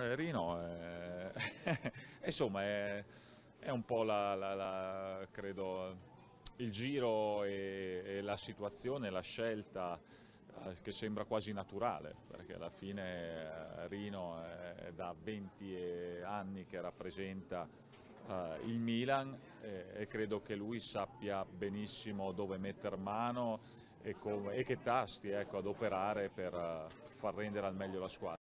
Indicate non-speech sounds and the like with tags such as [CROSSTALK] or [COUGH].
eh, Rino è, eh, [LAUGHS] insomma è, è, un po' la, la, la, credo, il giro e, e, la situazione, la scelta eh, che sembra quasi naturale, perché alla fine eh, Rino è da 20 anni che rappresenta eh, il Milan e, e, credo che lui sappia benissimo dove metter mano e, come, e che tasti ecco, ad operare per eh, far rendere al meglio la squadra.